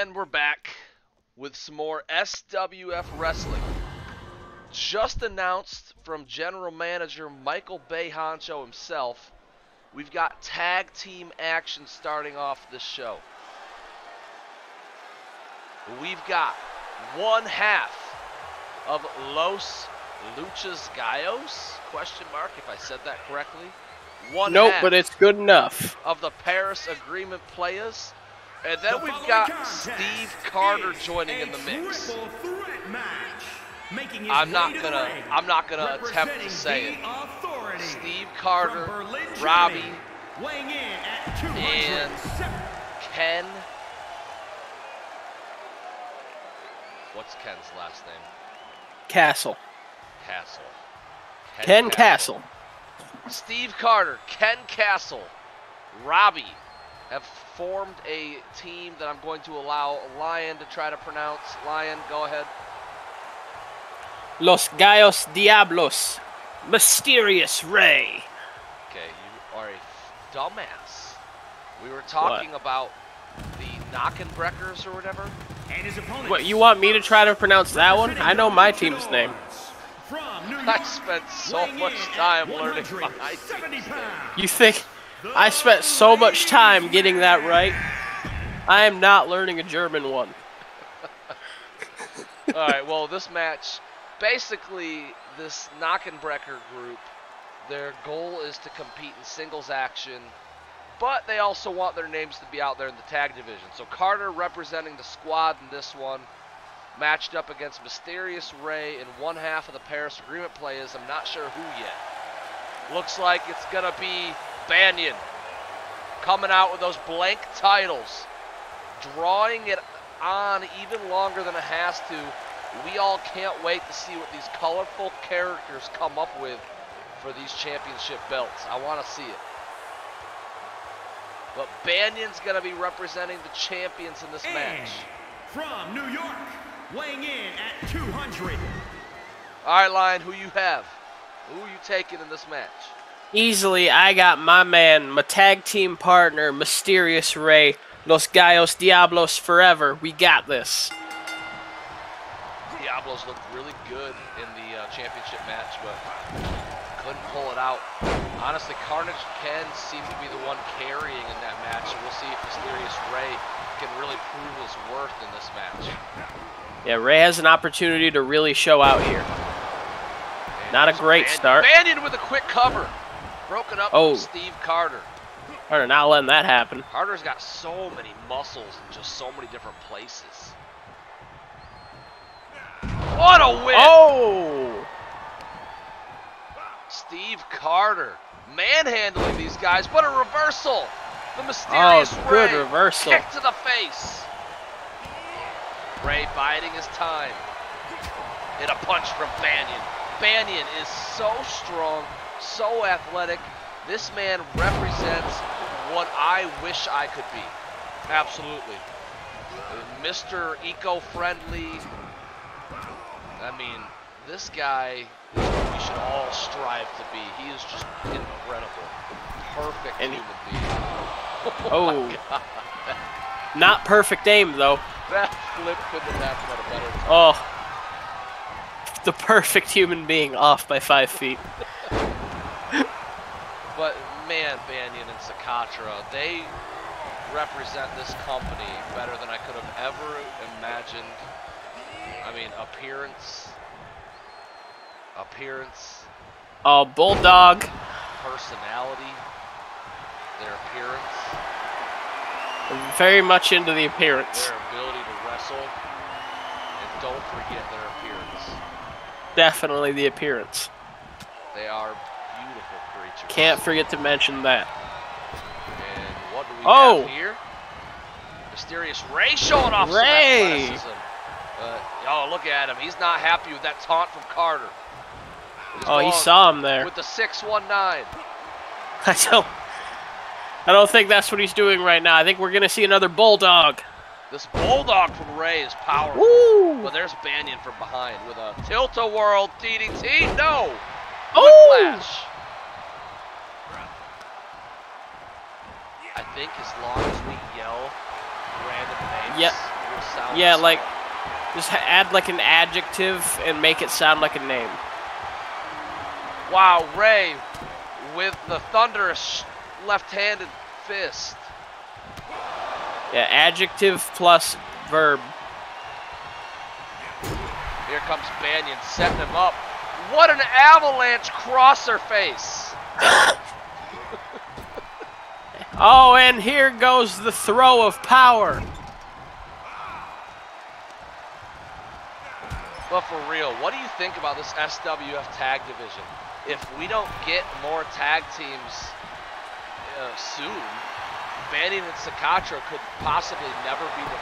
And we're back with some more SWF Wrestling. Just announced from General Manager Michael Bay Honcho himself, we've got tag team action starting off this show. We've got one half of Los Luchas Gallos? Question mark, if I said that correctly. One Nope, half but it's good enough. of the Paris Agreement players. And then we've got Steve Carter joining in the mix. I'm not gonna I'm not gonna attempt to say it. Steve Carter, Robbie, and Ken. What's Ken's last name? Castle. Castle. Ken Castle. Steve Carter, Ken Castle, Robbie have formed a team that I'm going to allow Lion to try to pronounce. Lion, go ahead. Los Gallos Diablos. Mysterious Ray. Okay, you are a dumbass. We were talking about the Knockenbreckers or whatever. And his opponent. What, you want me to try to pronounce that one? I know my team's name. From New I spent so much time learning my team's name. You think I spent so much time getting that right? I am not learning a German one. All right, well, this match, basically, this Knockenbrecker group, their goal is to compete in singles action, but they also want their names to be out there in the tag division. So Carter representing the squad in this one, matched up against Mysterious Ray in one half of the Paris Agreement players. I'm not sure who yet. Looks like it's gonna be Banyan coming out with those blank titles, drawing it on even longer than it has to. We all can't wait to see what these colorful characters come up with for these championship belts. I want to see it. But Banyan's going to be representing the champions in this And match. from New York, weighing in at 200. All right, Lion, who you have? Who are you taking in this match? Easily, I got my man, my tag team partner, Mysterious Ray. Los Gallos Diablos forever. We got this. Diablos looked really good in the uh, championship match, but couldn't pull it out. Honestly, Carnage Ken seemed to be the one carrying in that match, and we'll see if Mysterious Ray can really prove his worth in this match. Yeah, Ray has an opportunity to really show out here. And Not a great start. Banyan with a quick cover. Broken up Oh. Steve Carter. Carter not letting that happen. Carter's got so many muscles in just so many different places. What a win! Oh! Steve Carter manhandling these guys, What a reversal. The mysterious Oh, good Ray reversal. kick to the face. Ray biding his time. Hit a punch from Banyan. Banyan is so strong, so athletic. This man represents what I wish I could be. Absolutely. Mr. Eco-friendly. I mean, this guy is what we should all strive to be. He is just incredible. Perfect And- human being. Oh. oh Not perfect aim, though. That flip couldn't have happened at a better time. Oh. The perfect human being off by five feet. Man, Banyan and Sakatra, they represent this company better than I could have ever imagined. I mean, appearance, appearance, Oh, Bulldog. personality, their appearance, Very much into the appearance. their ability to wrestle, and don't forget their appearance. Definitely the appearance. They are beautiful creatures. Can't forget to mention that. And what do we Oh! have here? Mysterious Ray showing off Ray! some. Uh, oh, look at him. He's not happy with that taunt from Carter. He's Oh, he saw him there. With the 619. I don't. I don't think that's what he's doing right now. I think we're gonna see another Bulldog. This bulldog from Ray is powerful. Woo! But there's Banyan from behind with a tilt-a-whirl DDT. No! Oh! Whiplash. I think as long as we yell random names, Yep. we'll sounds. Yeah, like just add like an adjective and make it sound like a name. Wow, Ray with the thunderous left-handed fist. Yeah, adjective plus verb. Here comes Banyan setting him up. What an avalanche crosser face. Oh, and here goes the throw of power. But for real, what do you think about this SWF tag division? If we don't get more tag teams uh, soon, Banyan and Sakatra could possibly never be the.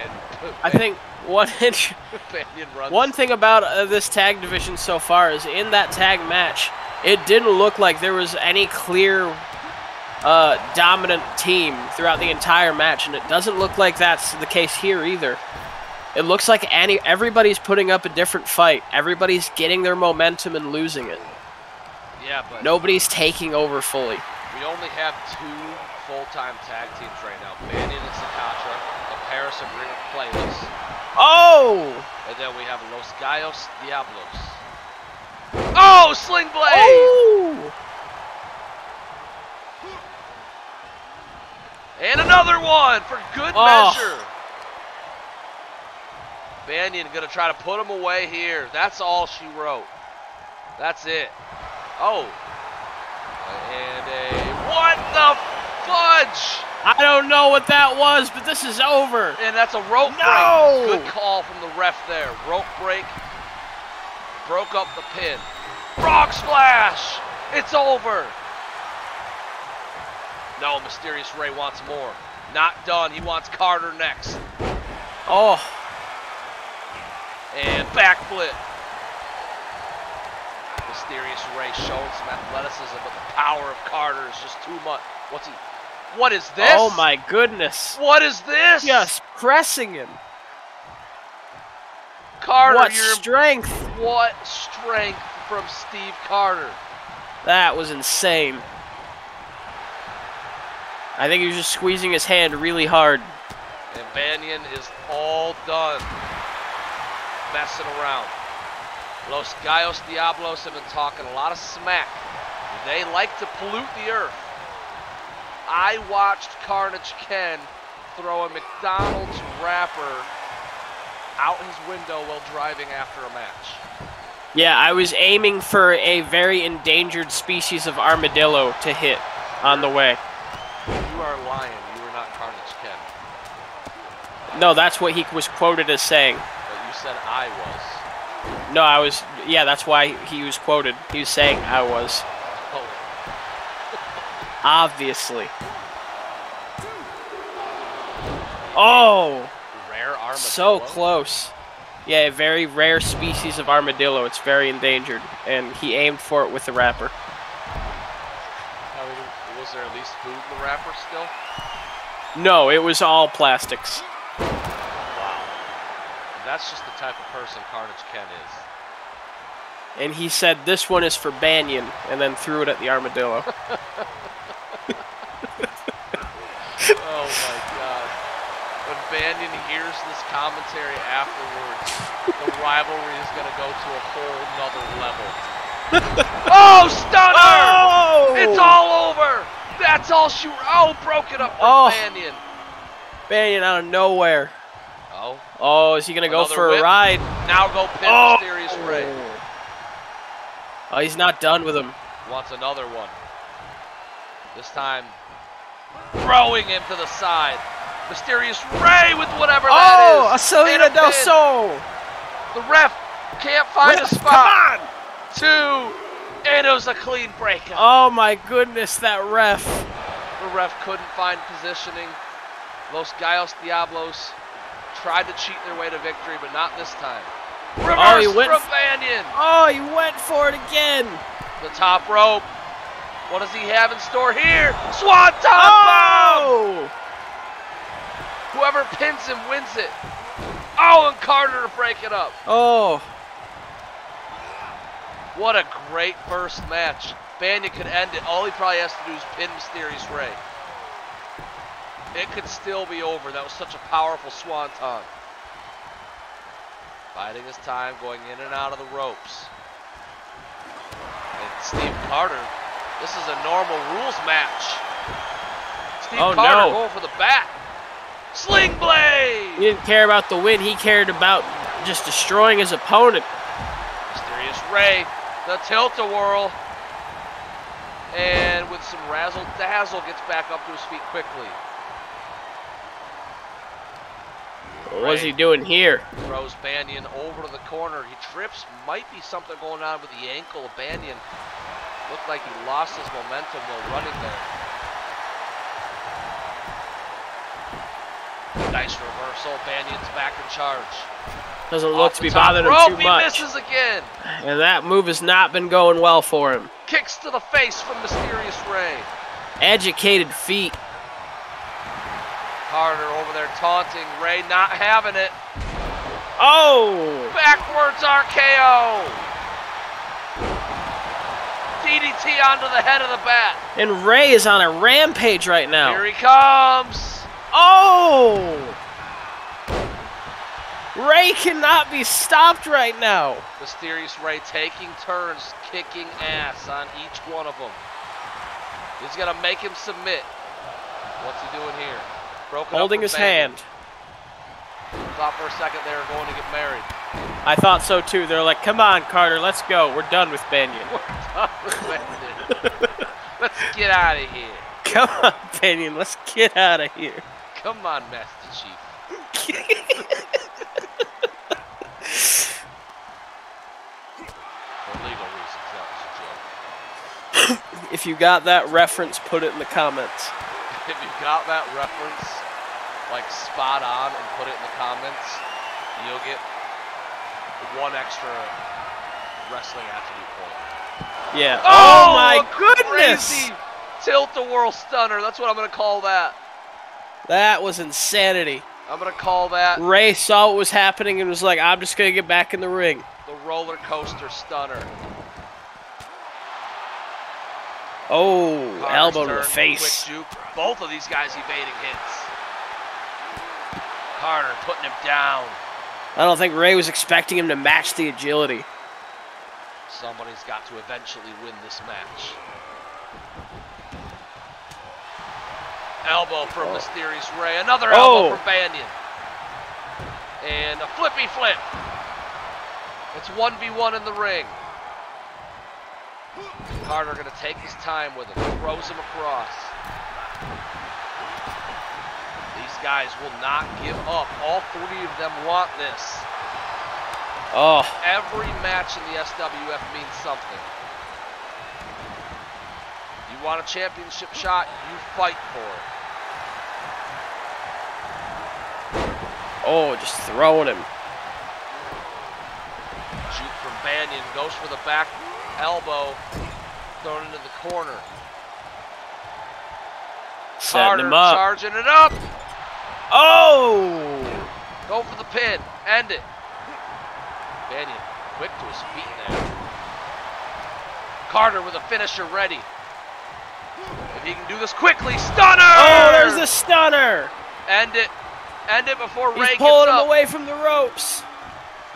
And I think one inch. One thing about uh, this tag division so far is in that tag match, it didn't look like there was any clear uh, dominant team throughout the entire match, and it doesn't look like that's the case here either. It looks like any everybody's putting up a different fight. Everybody's getting their momentum and losing it. Yeah, but Nobody's taking over fully. we only have two full-time tag teams right now: Banyan and Sakatra, the Paris Agreement Playlist, Oh! and then we have Los Gallos Diablos. Oh, Sling Blade! Oh! And another one for good Oh. measure. Banyan gonna try to put him away here. That's all she wrote. That's it. Oh. And a what the fudge? I don't know what that was, but this is over. And that's a rope No! break. Good call from the ref there. Rope break. Broke up the pin. Frog splash. It's over. No, Mysterious Ray wants more. Not done. He wants Carter next. Oh, And backflip. Mysterious Ray showing some athleticism, but the power of Carter is just too much. What's he? What is this? oh my goodness. What is this? Just pressing him. Carter, what strength. what strength from Steve Carter. That was insane. I think he was just squeezing his hand really hard. And Banyan is all done messing around. Los Gallos Diablos have been talking a lot of smack. They like to pollute the earth. I watched Carnage Ken throw a McDonald's wrapper out his window while driving after a match. Yeah, I was aiming for a very endangered species of armadillo to hit on the way. You are lying. You were not Carnage Ken. No, that's what he was quoted as saying. But you said I was. No, I was. Yeah, that's why he was quoted. He was saying I was. Oh, Obviously. Oh, armadillo. so close. Yeah, a very rare species of armadillo. It's very endangered, and he aimed for it with the wrapper. Was there at least food in the wrapper still? No, it was all plastics. Wow. That's just the type of person Carnage Ken is. And he said, "This one is for Banyan," and then threw it at the armadillo. Oh my god. When Banyan hears this commentary afterwards, the rivalry is gonna go to a whole nother level. oh, stunner! oh! It's all over! That's all she Oh, broke it up for Oh. Banyan. Banyan out of nowhere. Oh, Oh, is he gonna go for whip. a ride? now go pin Oh! Mysterious Ray. Oh, he's not done with him. Wants another one. This time, throwing him to the side. Mysterious Ray with whatever Oh, that a is. Selena del pin. Sol. The ref can't find a spot. Come on! Two, and it was a clean breakup. Oh my goodness, that ref. The ref couldn't find positioning. Los Gallos Diablos tried to cheat their way to victory, but not this time. Reverse Oh, he went from Banyan. Oh, he went for it again. The top rope. What does he have in store here? Swanton bomb! Oh! Whoever pins him wins it. Oh, and Carter to break it up. Oh! What a great first match. Banyan could end it. All he probably has to do is pin Mysterious Ray. it could still be over. That was such a powerful swanton. Biding his time, going in and out of the ropes. And Steve Carter, this is a normal rules match. Steve Oh, Carter no. going for the bat. Sling blade! He didn't care about the win. He cared about just destroying his opponent. Mysterious Ray, the tilt-a-whirl. And with some razzle dazzle, gets back up to his feet quickly. What's he doing here? Throws Banyan over to the corner. He trips. Might be something going on with the ankle of Banyan. Looked like he lost his momentum while running there. Nice reversal. Banyan's back in charge. Doesn't look to be rope, him too he much. misses again. And that move has not been going well for him. Kicks to the face from Mysterious Ray. Educated feet. Carter over there taunting. Ray not having it. Oh! Backwards RKO. DDT onto the head of the bat. And Ray is on a rampage right now. Here he comes. Oh! Ray cannot be stopped right now. Mysterious Ray taking turns, kicking ass on each one of them. He's gonna make him submit. What's he doing here? Broken Holding his Banyan. hand. Thought for a second they were going to get married. I thought so too. They're like, come on, Carter, let's go. We're done with Banyan. We're done with Banyan. Let's get out of here. Come on, Banyan, let's get out of here. Come on, Master Chief. For legal reasons, that was a joke. If you got that reference, put it in the comments. If you got that reference, like spot on, and put it in the comments, you'll get one extra wrestling attribute point. Yeah. Oh, oh my goodness! Crazy tilt-a-whirl stunner. That's what I'm gonna call that. That was insanity. I'm gonna call that Ray saw what was happening and was like, I'm just gonna get back in the ring. the roller coaster stunner. Oh, Carter's elbow to the face. Quick juke. Both of these guys evading hits. Carter putting him down. I don't think Ray was expecting him to match the agility. Somebody's got to eventually win this match. Elbow from oh. Mysterious Ray. Another Oh. elbow from Banyan. And a flippy flip. It's 1v1 in the ring. Carter going to take his time with him. Throws him across. These guys will not give up. All three of them want this. Oh, Every match in the SWF means something. You want a championship shot, you fight for it. oh, just throwing him. Juke from Banyan goes for the back elbow, thrown into the corner. Setting Carter him up. charging it up. Oh! Go for the pin. End it. Banyan quick to his feet there. Carter with a finisher ready. If he can do this quickly, stunner! Oh, there's the stunner! End it. End it before He's Ray pulling him up. away from the ropes.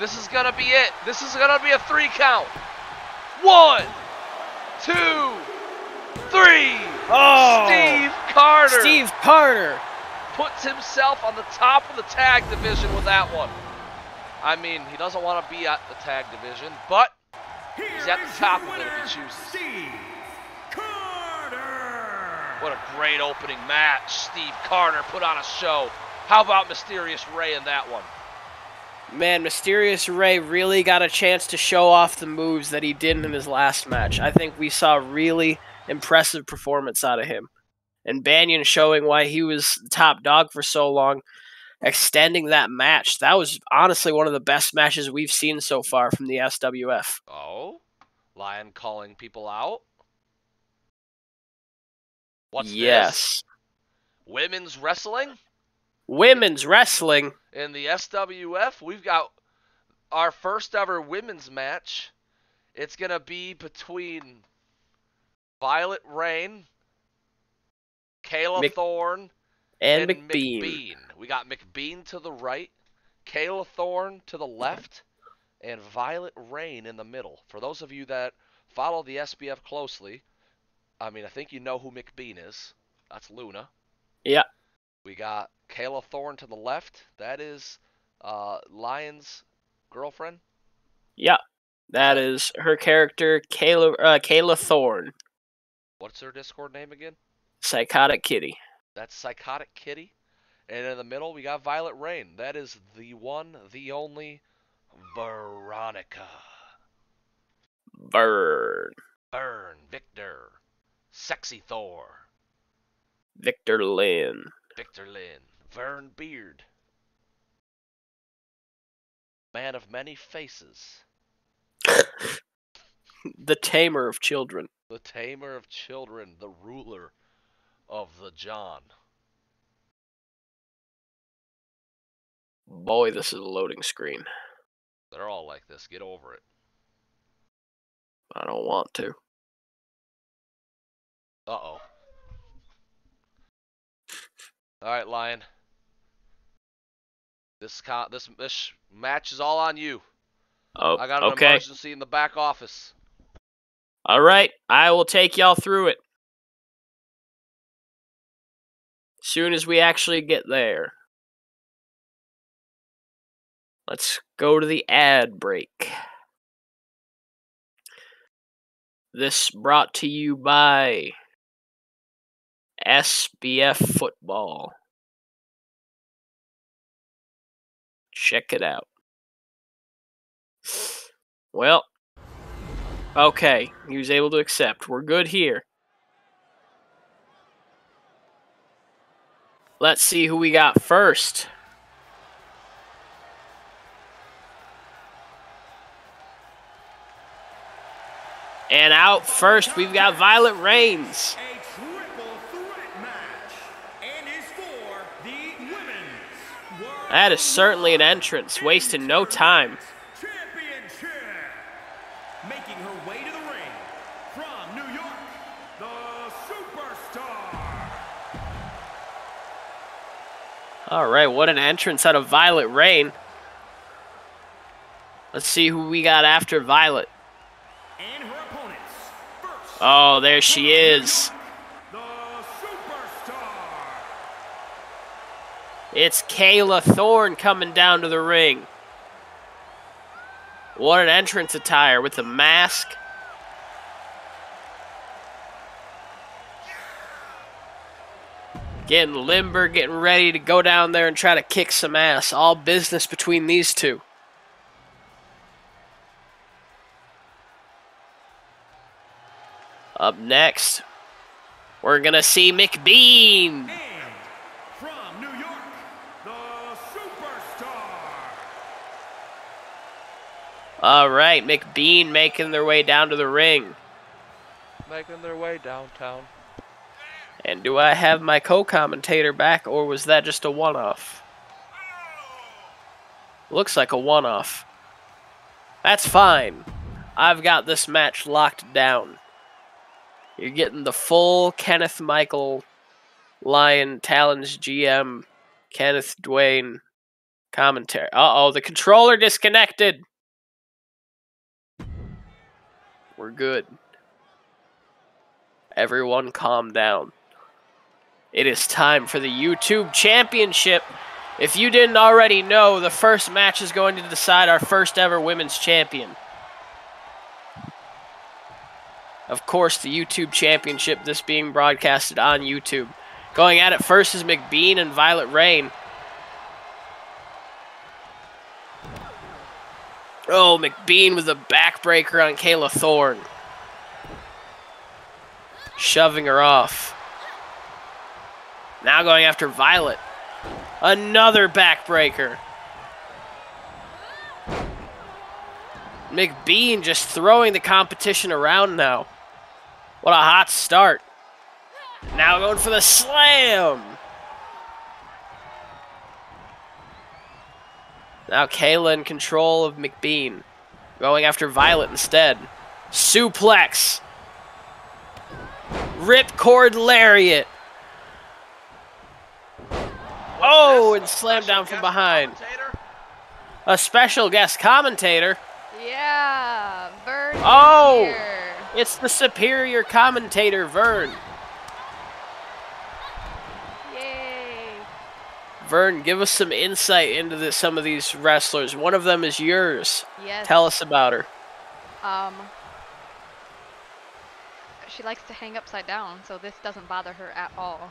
This is gonna be it. This is gonna be a three count. One, two, three. Oh! Steve Carter Steve Carter. puts himself on the top of the tag division with that one. I mean, he doesn't want to be at the tag division, but He's at the top of it if he chooses. What a great opening match. Steve Carter put on a show. How about Mysterious Ray in that one? Man, Mysterious Ray really got a chance to show off the moves that he did in his last match. I think we saw really impressive performance out of him. And Banyan showing why he was top dog for so long, extending that match. That was honestly one of the best matches we've seen so far from the SWF. Oh, Lion calling people out. What's yes. this? Women's wrestling Women's wrestling. in the SWF. We've got our first ever women's match. It's gonna be between Violet Rain, Kayla Mick- Thorne, And, McBean. McBean. We got McBean to the right, Kayla Thorne to the left, and Violet Rain in the middle. For those of you that follow the SBF closely, I mean, I think you know who McBean is. That's Luna. Yeah. We got Kayla Thorne to the left. That is uh, Lion's girlfriend. Yeah. That is her character, Kayla uh, Kayla Thorne, What's her Discord name again? Psychotic Kitty. That's Psychotic Kitty. And in the middle, we got Violet Rain. That is the one, the only Veronica. Bird. Burn, Victor, Sexy Thor, Victor Lynn. Victor Lynn, Vern Beard. Man of many faces, the tamer of children. the tamer of children, the ruler of the John. Boy, this is a loading screen. They're all like this. Get over it. I don't want to. Uh oh. All right, Lion. This con- this this match is all on you. Oh, I got an okay. emergency in the back office. All right, I will take y'all through it. Soon as we actually get there. Let's go to the ad break. This brought to you by SBF Football. Check it out. Well, okay, he was able to accept. We're good here. Let's see who we got first. And out first, we've got Violet Reigns. A triple threat match. And is for the women's World That is certainly an entrance, wasting no time. Making her way to the ring from New York, the superstar. All right, what an entrance out of Violet Rain. Let's see who we got after Violet. And her opponents. First, Oh, there she is. the superstar. It's Kayla Thorne coming down to the ring. What an entrance attire with the mask. Getting limber, getting ready to go down there and try to kick some ass. All business between these two. Up next, we're going to see McBean. And from New York, the superstar. All right, McBean making their way down to the ring. Making their way downtown. And do I have my co-commentator back, or was that just a one-off? Looks like a one-off. That's fine. I've got this match locked down. You're getting the full Kenneth Michael Lion Talons GM Kenneth Dwayne commentary. Uh-oh, the controller disconnected. We're good. Everyone calm down. It is time for the YouTube Championship. If you didn't already know, the first match is going to decide our first ever women's champion. Of course, the YouTube Championship, this being broadcasted on YouTube. Going at it first is McBean and Violet Rain. Oh, McBean with a backbreaker on Kayla Thorne. Shoving her off. Now going after Violet. Another backbreaker. McBean just throwing the competition around now. What a hot start. Now going for the slam. Now Kayla in control of McBean. Going after Violet instead. Suplex. Ripcord Lariat. Oh, and slam down from behind. A special guest commentator. Yeah, Vern. Oh! here. It's the superior commentator, Vern. Vern, give us some insight into the, some of these wrestlers. One of them is yours. Yes. Tell us about her. Um. She likes to hang upside down, so this doesn't bother her at all.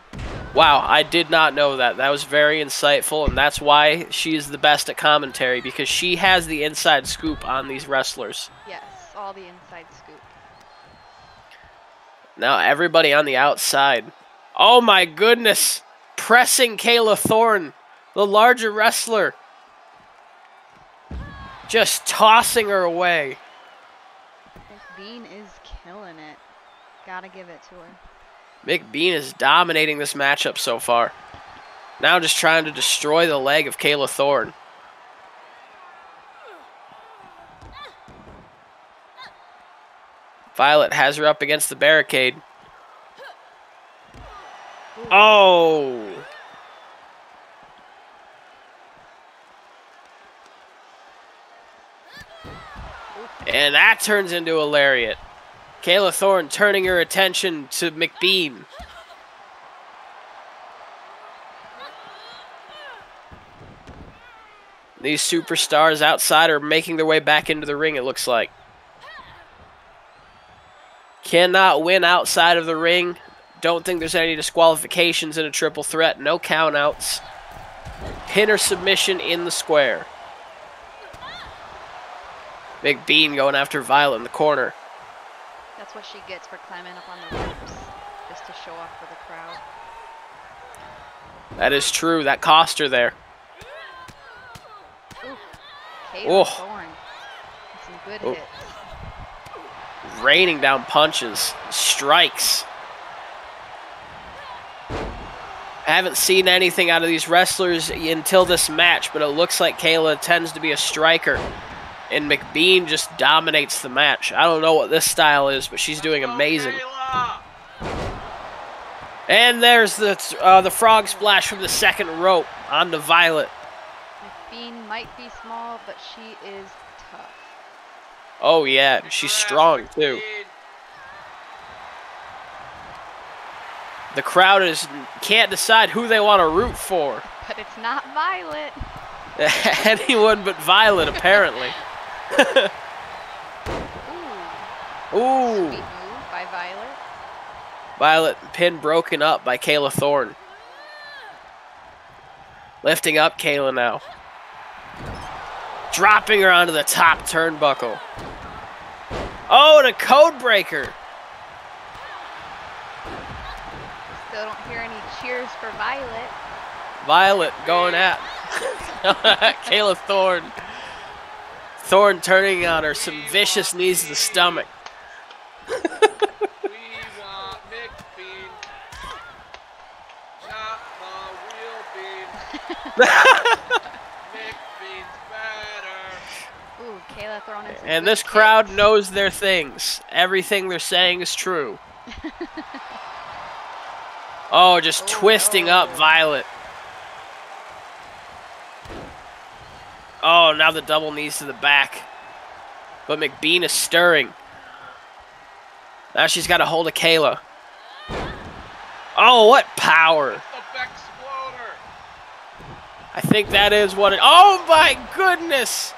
Wow, I did not know that. That was very insightful, and that's why she's the best at commentary because she has the inside scoop on these wrestlers. Yes, all the inside scoop. Now everybody on the outside. Oh my goodness! Pressing Kayla Thorne, the larger wrestler. Just tossing her away. McBean is killing it. Gotta give it to her. McBean is dominating this matchup so far. Now just trying to destroy the leg of Kayla Thorne. Violet has her up against the barricade. Oh! And that turns into a lariat. Kayla Thorne turning her attention to McBean. These superstars outside are making their way back into the ring, it looks like. Cannot win outside of the ring. Don't think there's any disqualifications in a triple threat. No countouts. Pin or submission in the square. McBean going after Violet in the corner. That's what she gets for climbing up on the ropes, just to show off for the crowd. That is true. That cost her there. Kayla Oh. Thorne. with Some good Oh. hits. Raining down punches, strikes. I haven't seen anything out of these wrestlers until this match, but it looks like Kayla tends to be a striker. And McBean just dominates the match. I don't know what this style is, but she's doing amazing. And there's the uh, the frog splash from the second rope onto Violet. McBean might be small, but she is tough. Oh yeah, she's strong too. The crowd is can't decide who they want to root for. But it's not Violet. Anyone but Violet, apparently. Ooh, Ooh, sweet move by Violet. Violet pin broken up by Kayla Thorne. Lifting up Kayla now. Dropping her onto the top turnbuckle. Oh, and a code breaker. Still don't hear any cheers for Violet. Violet going at Kayla Thorne. Thorne turning on her some vicious knees to the stomach. We want McBean. Not the real bean. McBean's better. Ooh, Kayla throwing in some And this crowd kicks. knows their things. Everything they're saying is true. oh, just Oh, twisting up. Violet. Oh, now the double knees to the back. But McBean is stirring. Now she's got a hold of Kayla. Oh, what power! The Beck Exploder. I think that is what it. Oh my goodness!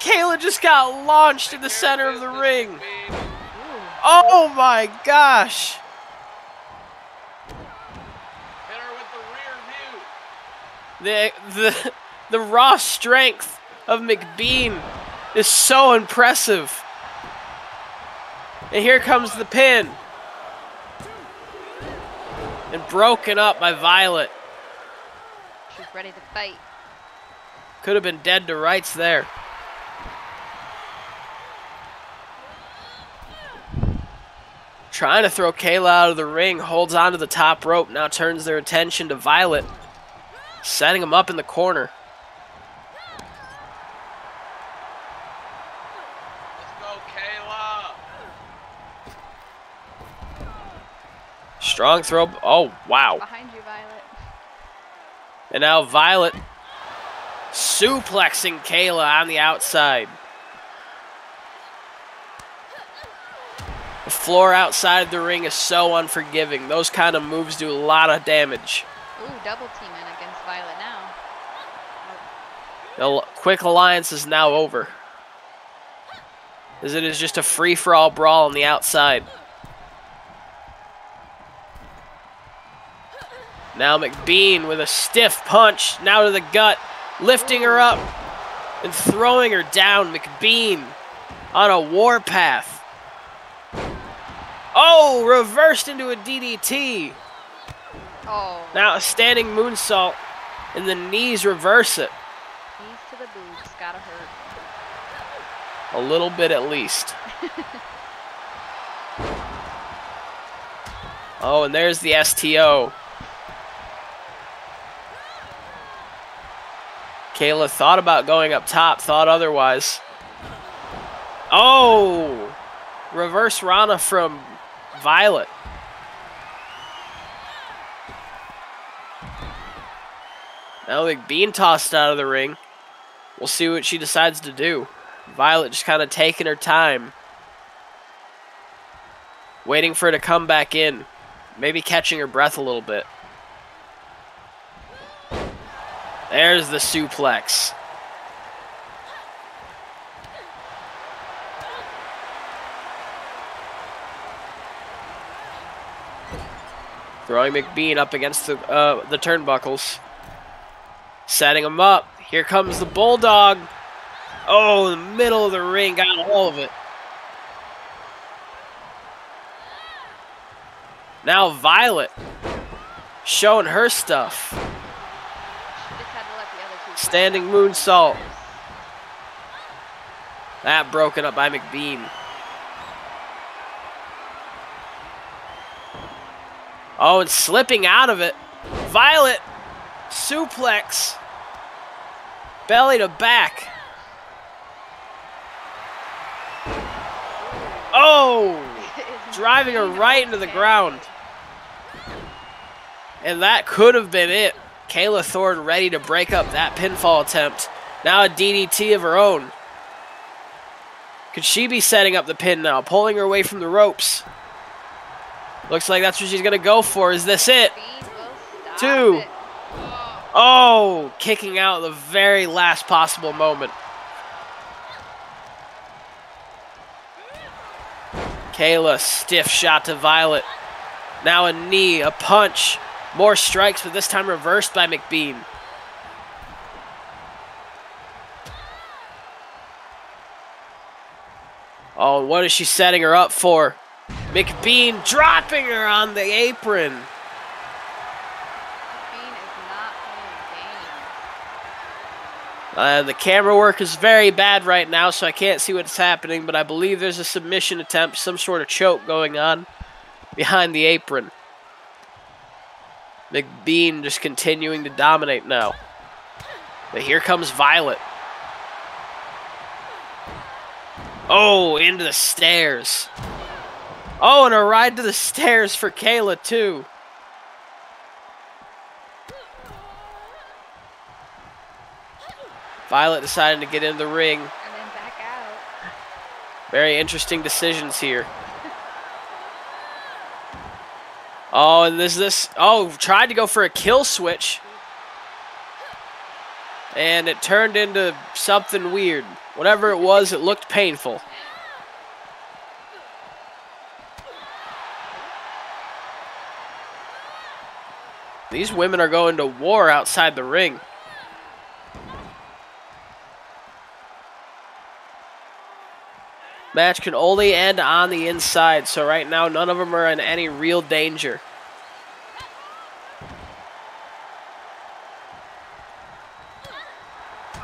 Kayla just got launched in the center of the ring. Oh my gosh! Hit her with the. The the raw strength of McBean is so impressive. And here comes the pin. And broken up by Violet. she's ready to fight. Could have been dead to rights there. Trying to throw Kayla out of the ring, holds onto the top rope, now turns their attention to Violet, setting him up in the corner. Let's go, Kayla. Strong throw. Oh, wow. Behind you, Violet. And now Violet suplexing Kayla on the outside. The floor outside the ring is so unforgiving. Those kind of moves do a lot of damage. Ooh, double teaming against Violet now. The quick alliance is now over. As it is just a free for all brawl on the outside. Now McBean with a stiff punch, now to the gut, lifting her up and throwing her down. McBean on a warpath. Oh, reversed into a DDT. Oh, Now a standing moonsault, and the knees reverse it. knees to the boobs. Gotta hurt. A little bit at least. oh, and there's the STO. Kayla thought about going up top, thought otherwise. Oh! Reverse Rana from Violet. Now McBean tossed out of the ring. We'll see what she decides to do. Violet just kind of taking her time. Waiting for her to come back in. Maybe catching her breath a little bit. There's the suplex. Throwing McBean up against the uh, the turnbuckles. Setting him up. Here comes the Bulldog. Oh, the middle of the ring, got all of it. Now Violet showing her stuff. She just had to let the other two. fight Standing moonsault. That broken up by McBean. Oh, and slipping out of it. Violet suplex. Belly to back. Oh! Driving her right into the ground. And that could have been it. Kayla Thorne ready to break up that pinfall attempt. Now a DDT of her own. Could she be setting up the pin now, pulling her away from the ropes? Looks like that's what she's going to go for. Is this it? Two. Oh, kicking out the very last possible moment. Kayla, stiff shot to Violet. Now a knee, a punch. More strikes, but this time reversed by McBean. Oh, what is she setting her up for? McBean dropping her on the apron. McBean is not playing games. Uh, the camera work is very bad right now, so I can't see what's happening, but I believe there's a submission attempt, some sort of choke going on behind the apron. McBean just continuing to dominate now. But here comes Violet. Oh, into the stairs. Oh, and a ride to the stairs for Kayla, too. Violet deciding to get in the ring. And then back out. Very interesting decisions here. Oh, and there's this. Oh, tried to go for a kill switch. And it turned into something weird. Whatever it was, it looked painful. These women are going to war outside the ring. Match can only end on the inside, so right now none of them are in any real danger.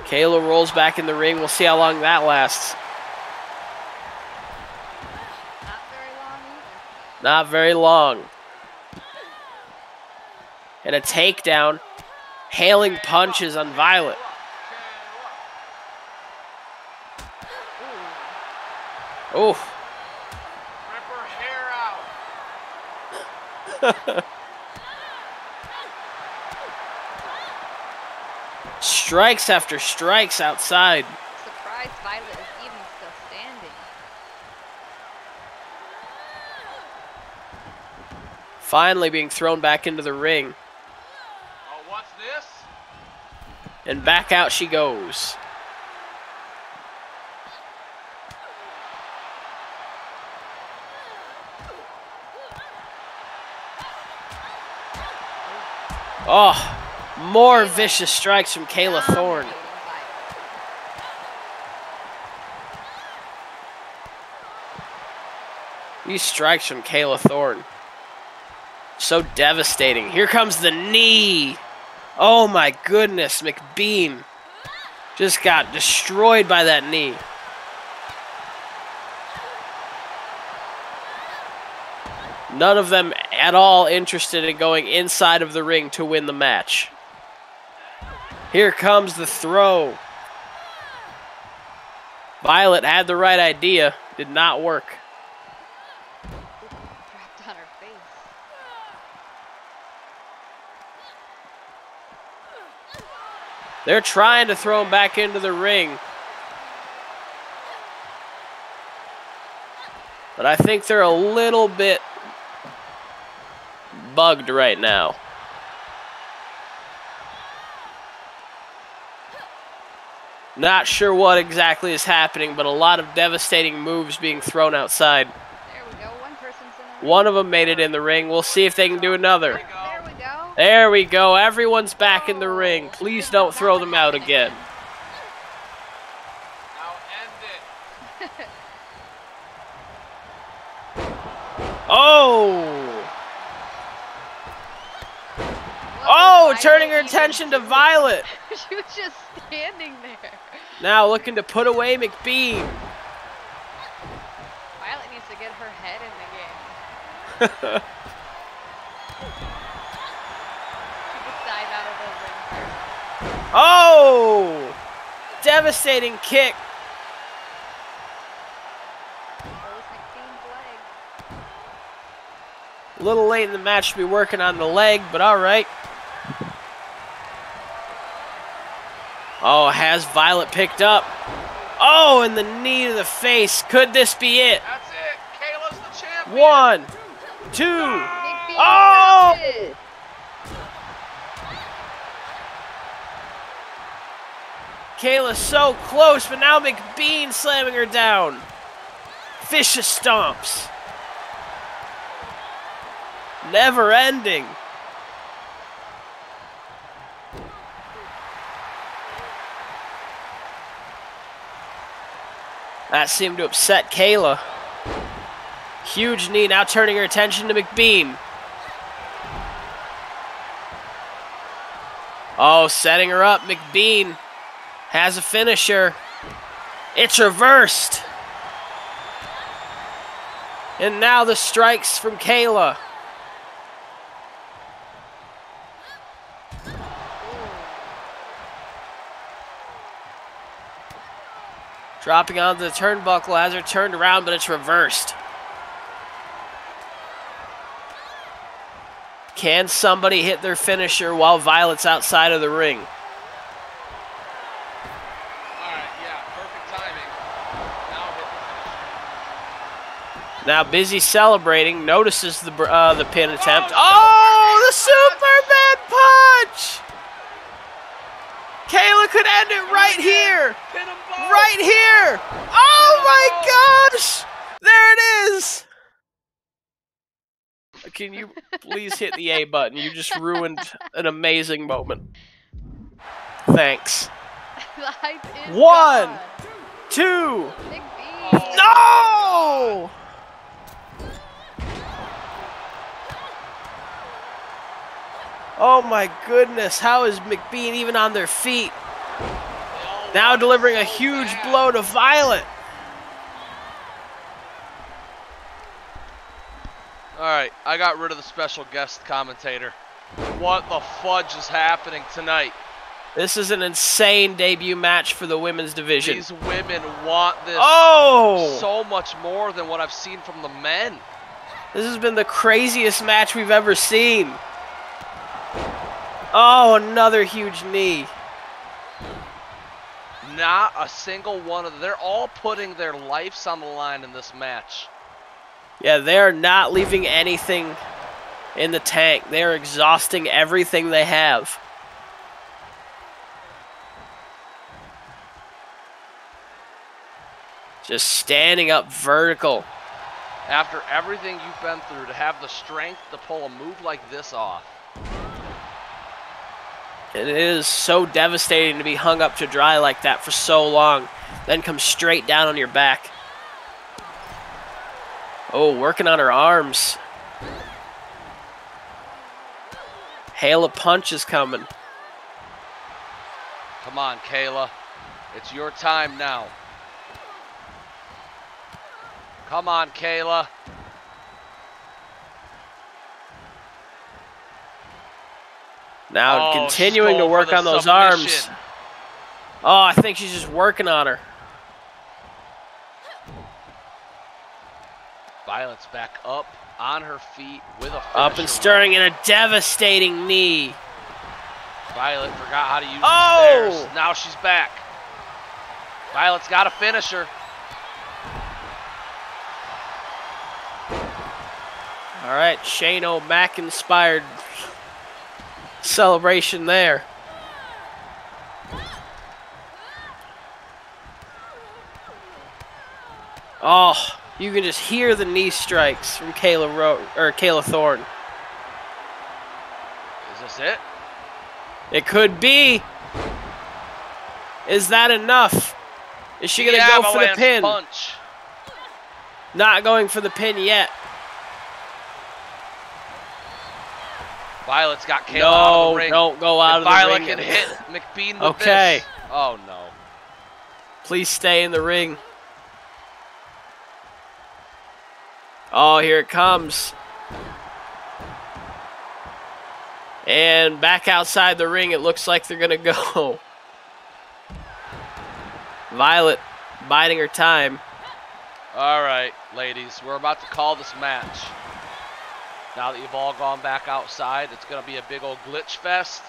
Kayla rolls back in the ring. We'll see how long that lasts. Not very long. And a takedown. Hailing punches on Violet. Oh, Rip her hair out. Strikes after strikes outside. Surprised Violet is even still standing. Finally being thrown back into the ring. Oh, what's this? And back out she goes. Oh, more vicious strikes from Kayla Thorne. These strikes from Kayla Thorne. So devastating. Here comes the knee. Oh my goodness, McBean just got destroyed by that knee. None of them at all interested in going inside of the ring to win the match. Here comes the throw. Violet had the right idea, did not work. They're trying to throw him back into the ring. But I think they're a little bit bugged right now. Not sure what exactly is happening, but a lot of devastating moves being thrown outside. There we go. One person's in the One of them made it in the ring. We'll see if they can do another. There we go. There we go. Everyone's back in the ring. Please don't throw them out again. Now end it. Oh! Turning her attention to? Violet. she was just standing there. Now looking to put away McBean. Violet needs to get her head in the game. She could dive out of the ring first. oh! Devastating kick. Rose McBean's leg. A little late in the match to be working on the leg, but all right. Oh, has Violet picked up? Oh, and the knee to the face. Could this be it? That's it. Kayla's the champion. One, two. Oh! dropped it. Kayla so close, but now McBean slamming her down. Vicious stomps. Never ending. That seemed to upset Kayla. Huge knee now turning her attention to McBean. Oh, setting her up. McBean has a finisher. It's reversed. And now the strikes from Kayla. Dropping onto the turnbuckle has her turned around, but it's reversed. Can somebody hit their finisher while Violet's outside of the ring? All right, yeah, perfect timing. Now hit the Now busy celebrating, notices the uh, the pin attempt. Oh, the Superman punch! Kayla could end it right here, finish. Pin 'em both. right here. Oh my gosh! There it is. Can you please hit the A button? You just ruined an amazing moment. Thanks. the hype is One. gone. Two. No! Oh my goodness, how is McBean even on their feet? Now delivering a huge blow to Violet. All right, I got rid of the special guest commentator. What the fudge is happening tonight? This is an insane debut match for the women's division. These women want this Oh! so much more than what I've seen from the men. This has been the craziest match we've ever seen. Oh, another huge knee. not a single one of them. They're all putting their lives on the line in this match. Yeah, they're not leaving anything in the tank. They're exhausting everything they have. Just standing up vertical. After everything you've been through, to have the strength to pull a move like this off. It is so devastating to be hung up to dry like that for so long, then come straight down on your back. Oh, working on her arms. Hail of punch is coming. Come on, Kayla. It's your time now. Come on, Kayla. Now Oh, continuing to work on those arms. Oh, I think she's just working on her. Violet's back up on her feet with a Up and stirring in a devastating knee. Violet forgot how to use Oh! stairs. Now she's back. Violet's got a finisher. All right, Shane O'Mac inspired celebration there. Oh, you can just hear the knee strikes from Kayla Ro- or Kayla Thorne. Is this it? It could be. Is that enough? Is she gonna go for the pin? Punch. Not going for the pin yet. Violet's got Kayla out of No, the ring. don't go out If of the ring. Violet can hit McBean with Okay. this. Oh no. Please stay in the ring. Oh, here it comes. And back outside the ring, it looks like they're going to go. Violet biding her time. All right, ladies, we're about to call this match. Now that you've all gone back outside, it's going to be a big old glitch fest.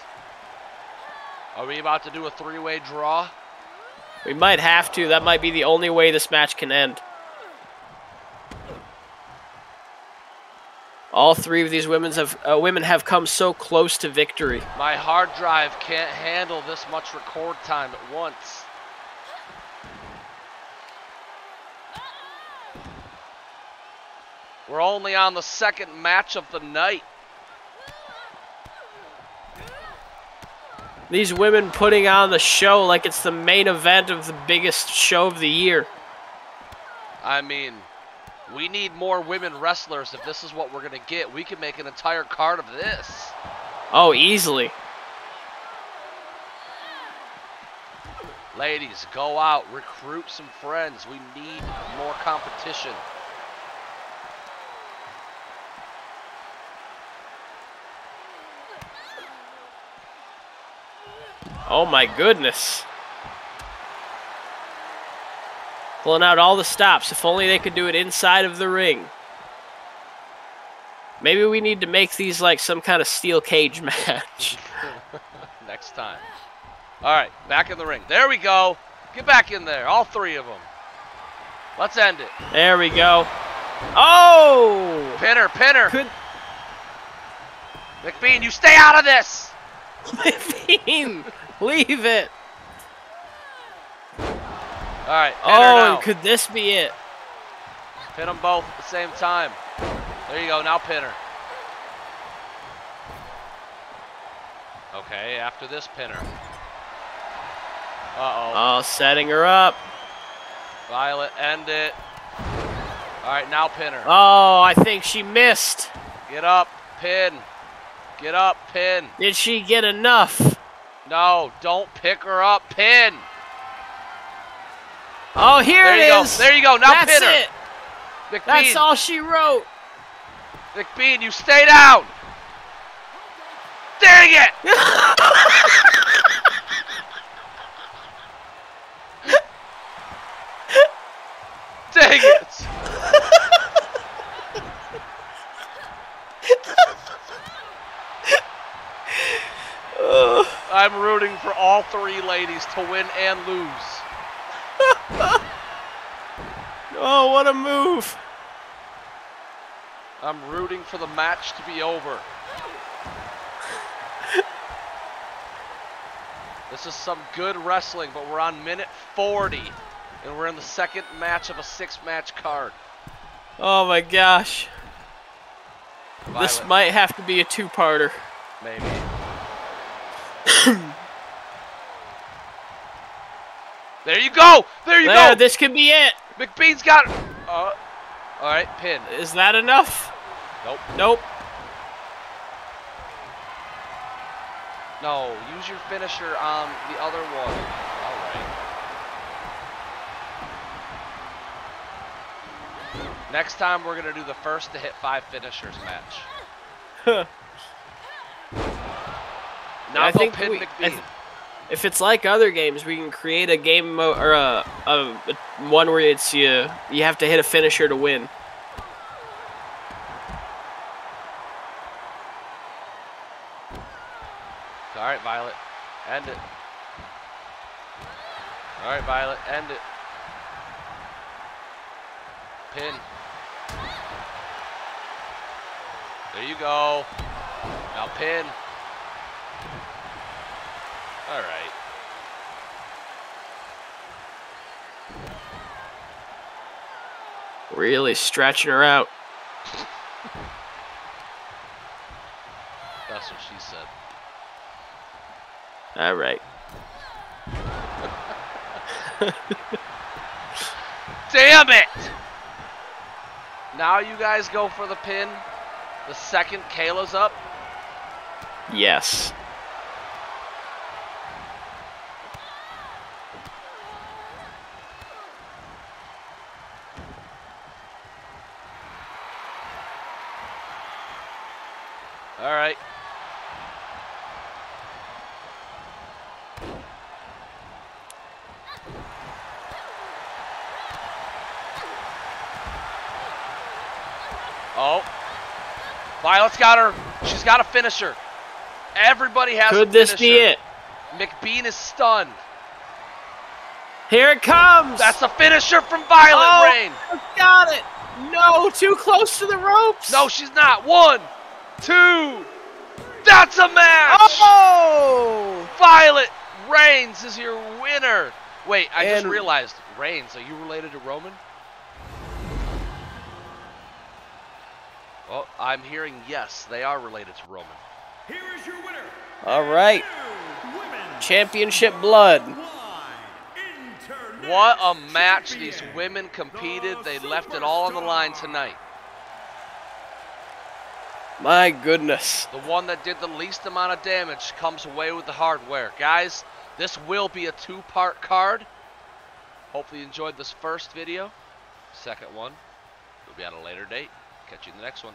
Are we about to do a three-way draw? We might have to. That might be the only way this match can end. All three of these women's have, uh, women have come so close to victory. My hard drive can't handle this much record time at once. We're only on the second match of the night. These women putting on the show like it's the main event of the biggest show of the year. I mean, we need more women wrestlers if this is what we're going to get. We can make an entire card of this. Oh, easily. Ladies, go out, recruit some friends. We need more competition. Oh my goodness. Pulling out all the stops. If only they could do it inside of the ring. Maybe we need to make these like some kind of steel cage match. Next time. All right, back in the ring. There we go. Get back in there, all three of them. Let's end it. There we go. Oh! Pinner, pinner. Could McBean, you stay out of this. Bean leave it? All right, Oh, could this be it? Pin them both at the same time. There you go, now pin her. Okay, after this pinner. Uh-oh. Oh, setting her up. Violet, end it. All right, now pin her. Oh, I think she missed. Get up, pin. Get up, pin. Did she get enough? No, don't pick her up, pin. Oh, here There it you is. go. There you go. Now That's pin her. it. McBean, That's all she wrote. McBean, you stay down. Dang it! Dang it! I'm rooting for all three ladies to win and lose. Oh, what a move! I'm rooting for the match to be over. this is some good wrestling, but we're on minute 40, and we're in the second match of a six-match card. Oh my gosh. This might have to be a two-parter. maybe. there you go. There you There, go. this could be it. McBean's got. Uh, all right, pin. Is that enough? Nope. Nope. No, use your finisher on the other one. All right. Next time we're gonna do the first to hit five finishers match. Now I think we- I th- If it's like other games, we can create a game mo- or a, a, a one where it's you you have to hit a finisher to win. All right, Violet, end it. All right, Violet, end it. Pin. There you go. Now pin. All right. Really stretching her out. That's what she said. All right. Damn it! Now you guys go for the pin. The second Kayla's up. Yes. All right. Oh. Violet's got her. She's got a finisher. Everybody has a Could this be it? McBean is stunned. Here it comes. That's a finisher from Violet Oh. Rain. got it. No, too close to the ropes. No, she's not. One, two. That's a match. Oh. Violet Reigns is your winner. Wait, I just realized. Reigns, are you related to Roman? Well, I'm hearing yes, they are related to Roman. Here is your winner. All right. Championship blood. What a match these women competed. They left it all on the line tonight. My goodness. The one that did the least amount of damage comes away with the hardware. Guys, this will be a two-part card. Hopefully you enjoyed this first video. Second one will be at a later date. Catch you in the next one.